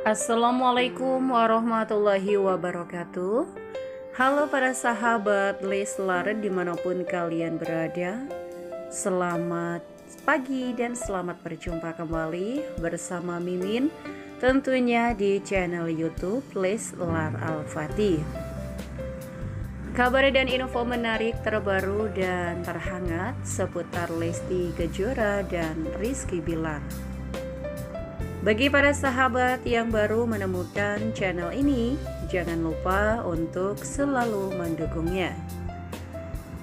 Assalamualaikum warahmatullahi wabarakatuh. Halo para sahabat Leslar di mana pun kalian berada. Selamat pagi dan selamat berjumpa kembali bersama Mimin Tentunya di channel Youtube Leslar Al-Fatih. Kabar dan info menarik terbaru dan terhangat seputar Lesti Kejora dan Rizky Bilar bagi para sahabat yang baru menemukan channel ini, jangan lupa untuk selalu mendukungnya.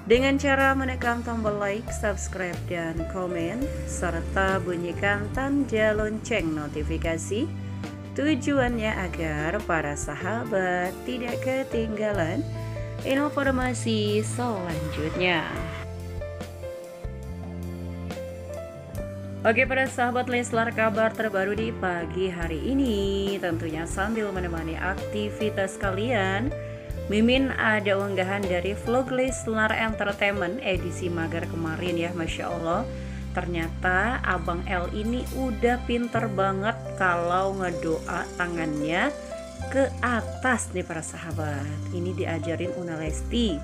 Dengan cara menekan tombol like, subscribe, dan komen, serta bunyikan tanda lonceng notifikasi, tujuannya agar para sahabat tidak ketinggalan informasi selanjutnya. Oke para sahabat Leslar kabar terbaru di pagi hari ini. Tentunya sambil menemani aktivitas kalian Mimin ada unggahan dari vlog Leslar Entertainment edisi magar kemarin ya Masya Allah. Ternyata Abang L ini udah pinter banget kalau ngedoa tangannya ke atas nih para sahabat. Ini diajarin Una Lesti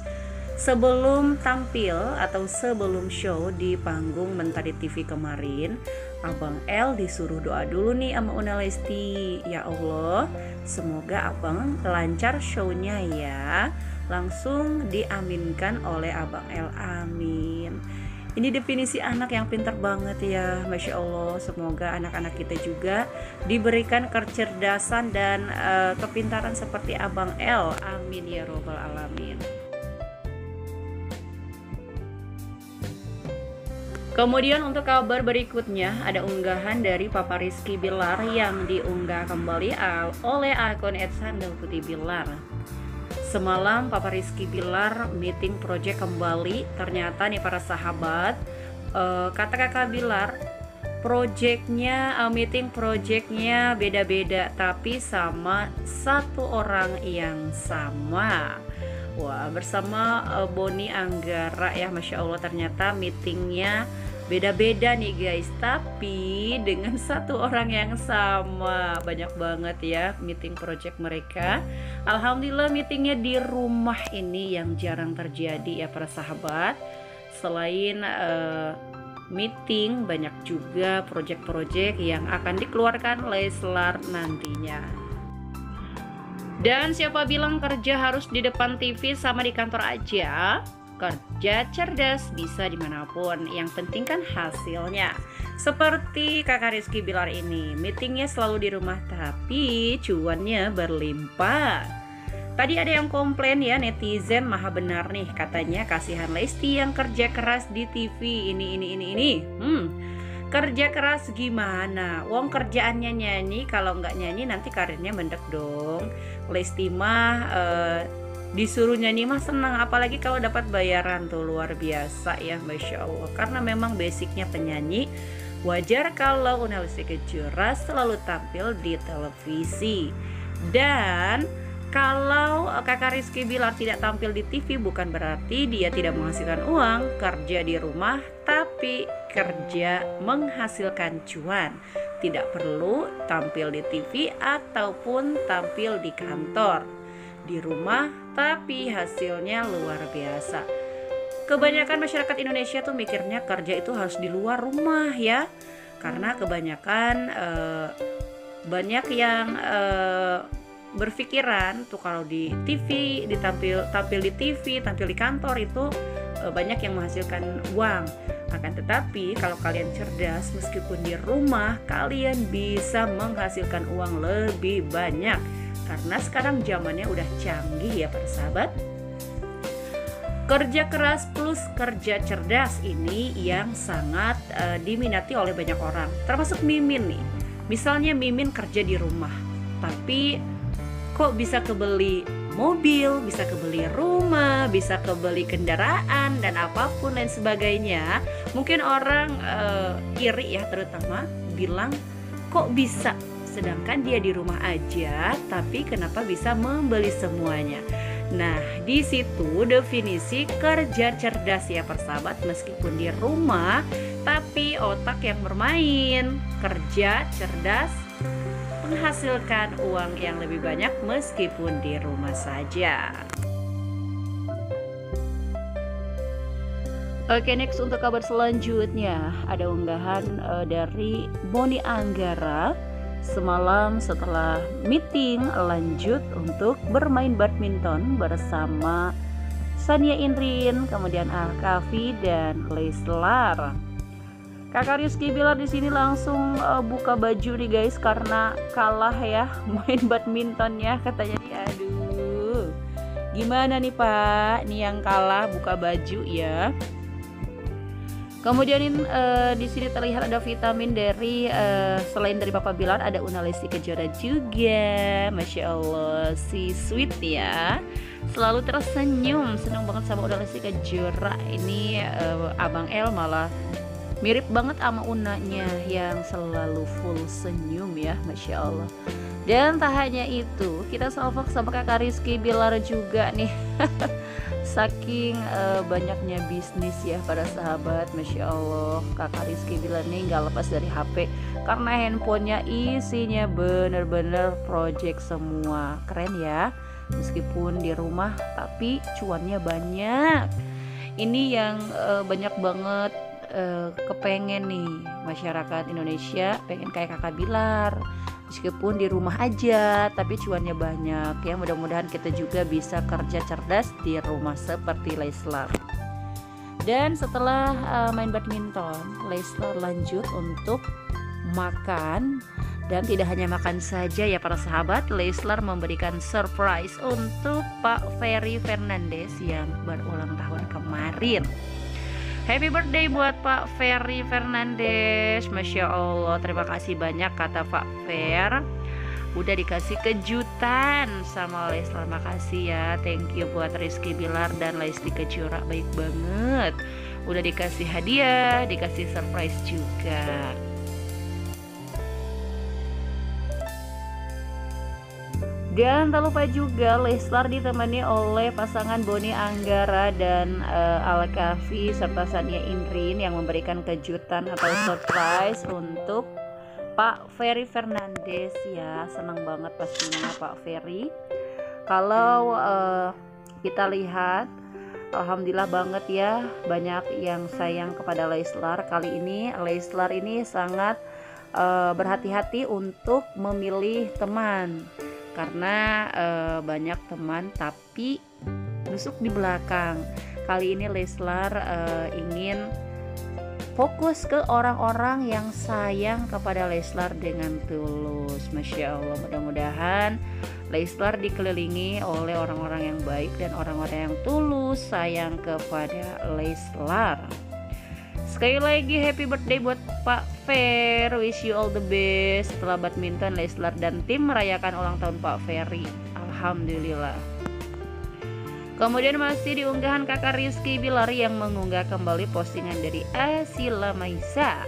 Sebelum tampil atau sebelum show di panggung Mentari TV kemarin, Abang L disuruh doa dulu nih sama Una Lesti. Ya Allah, semoga Abang lancar shownya ya. Langsung diaminkan oleh Abang L. Amin. Ini definisi anak yang pintar banget ya, masya Allah. Semoga anak-anak kita juga diberikan kecerdasan dan uh, kepintaran seperti Abang L. Amin ya robbal alamin. Kemudian untuk kabar berikutnya ada unggahan dari Papa Rizky Bilar yang diunggah kembali oleh akun Sandal Putih Bilar. Semalam Papa Rizky Bilar meeting project kembali. Ternyata nih para sahabat, uh, kata kakak Bilar, projectnya uh, meeting projectnya beda-beda tapi sama satu orang yang sama. Wah bersama uh, Boni Anggara ya Masya Allah ternyata meetingnya beda-beda nih guys. Tapi dengan satu orang yang sama. Banyak banget ya meeting project mereka. Alhamdulillah meetingnya di rumah ini yang jarang terjadi ya para sahabat. Selain uh, meeting banyak juga project-project yang akan dikeluarkan Leslar nantinya dan siapa bilang kerja harus di depan TV sama di kantor aja Kerja cerdas bisa di mana pun, yang penting kan hasilnya. Seperti kakak Rizky Bilar ini, meetingnya selalu di rumah tapi cuannya berlimpah. Tadi ada yang komplain ya netizen maha benar nih katanya kasihan Lesti yang kerja keras di TV ini ini ini ini. Hmm, kerja keras gimana? Wong kerjaannya nyanyi, kalau nggak nyanyi nanti karirnya mendek dong. Lesti mah uh, disuruh nyanyi mah senang apalagi kalau dapat bayaran tuh luar biasa ya Masya Allah karena memang basicnya penyanyi wajar kalau Una Kejora selalu tampil di televisi dan kalau kakak Rizky Bilar tidak tampil di TV bukan berarti dia tidak menghasilkan uang kerja di rumah tapi kerja menghasilkan cuan. Tidak perlu tampil di TV ataupun tampil di kantor. Di rumah, tapi hasilnya luar biasa. Kebanyakan masyarakat Indonesia tuh mikirnya kerja itu harus di luar rumah ya, karena kebanyakan eh, banyak yang eh, berpikiran tuh kalau di TV ditampil tampil di TV tampil di kantor itu banyak yang menghasilkan uang. Akan tetapi kalau kalian cerdas meskipun di rumah kalian bisa menghasilkan uang lebih banyak. Karena sekarang zamannya udah canggih ya para sahabat. Kerja keras plus kerja cerdas ini yang sangat uh, diminati oleh banyak orang, termasuk Mimin nih. Misalnya Mimin kerja di rumah, tapi kok bisa kebeli mobil, bisa kebeli rumah, bisa kebeli kendaraan dan apa pun lain sebagainya. Mungkin orang uh, iri ya terutama bilang kok bisa? Sedangkan dia di rumah aja tapi kenapa bisa membeli semuanya? Nah, di situ definisi kerja cerdas ya persahabat. Meskipun di rumah tapi otak yang bermain, kerja cerdas menghasilkan uang yang lebih banyak meskipun di rumah saja. Oke next untuk kabar selanjutnya ada unggahan uh, dari Boni Anggara semalam setelah meeting lanjut untuk bermain badminton bersama Sania Indrin, kemudian Alkafi dan Leslar. Kakak Rizky Bilar di sini langsung uh, buka baju nih guys karena kalah ya main badmintonnya katanya nih aduh. Gimana nih Pak? Nih yang kalah buka baju ya. Kemudian uh, di sini terlihat ada vitamin dari uh, selain dari Papa Bilar ada Unalesi Kejora juga, masya Allah si sweet ya, selalu tersenyum, senang banget sama Unalesi Kejora ini uh, Abang El malah mirip banget sama Unanya yang selalu full senyum ya, masya Allah. Dan tak hanya itu, kita salvok sama kakak Rizky Bilar juga nih. saking uh, banyaknya bisnis ya para sahabat Masya Allah kakak Rizky bilang nih nggak lepas dari HP karena handphonenya isinya bener-bener project semua keren ya meskipun di rumah tapi cuannya banyak ini yang uh, banyak banget uh, kepengen nih masyarakat Indonesia pengen kayak kakak Bilar. Meskipun di rumah aja tapi cuannya banyak. Ya mudah-mudahan kita juga bisa kerja cerdas di rumah seperti Leslar. Dan setelah uh, main badminton Leslar lanjut untuk makan. Dan tidak hanya makan saja ya para sahabat Leslar memberikan surprise untuk Pak Ferry Fernandes yang berulang tahun kemarin Happy birthday buat Pak Ferry Fernandes. Masya Allah Terima kasih banyak kata Pak Fer. Udah dikasih kejutan sama Leslar Makasih ya. Thank you buat Rizky Bilar dan Lesti Kejora. Baik banget. Udah dikasih hadiah Dikasih surprise juga Dan tak lupa juga Leslar ditemani oleh pasangan Boni Anggara dan uh, Al Kafi serta Sania Indrin yang memberikan kejutan atau surprise untuk Pak Ferry Fernandes. Ya senang banget pastinya Pak Ferry. Kalau uh, kita lihat Alhamdulillah banget ya banyak yang sayang kepada Leslar. Kali ini Leslar ini sangat uh, berhati-hati untuk memilih teman karena uh, banyak teman tapi nusuk di belakang. Kali ini Leslar uh, ingin fokus ke orang-orang yang sayang kepada Leslar dengan tulus. Masya Allah, mudah-mudahan Leslar dikelilingi oleh orang-orang yang baik dan orang-orang yang tulus sayang kepada Leslar. Sekali lagi happy birthday buat Pak Fer. Wish you all the best. Setelah badminton, Leslar dan tim merayakan ulang tahun Pak Ferry. Alhamdulillah. Kemudian masih diunggahan kakak Rizky Bilar yang mengunggah kembali postingan dari Asila Maisa.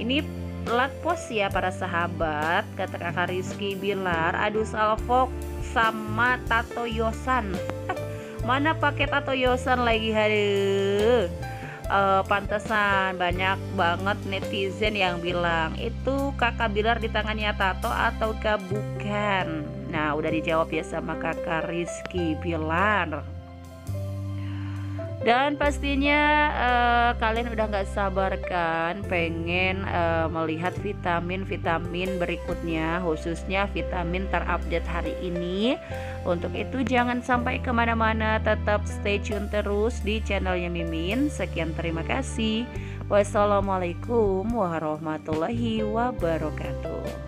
Ini lat post ya para sahabat kata kakak Rizky Bilar. Aduh salfok sama tato yosan. Mana pakai tato yosan lagi haduh uh, pantesan banyak banget netizen yang bilang itu kakak Bilar di tangannya tato atau bukan nah udah dijawab ya sama kakak Rizky Bilar dan pastinya uh, kalian udah nggak sabar kan pengen uh, melihat vitamin-vitamin berikutnya khususnya vitamin terupdate hari ini. Untuk itu jangan sampai ke mana-mana tetap stay tune terus di channelnya Mimin. Sekian terima kasih. Wassalamualaikum warahmatullahi wabarakatuh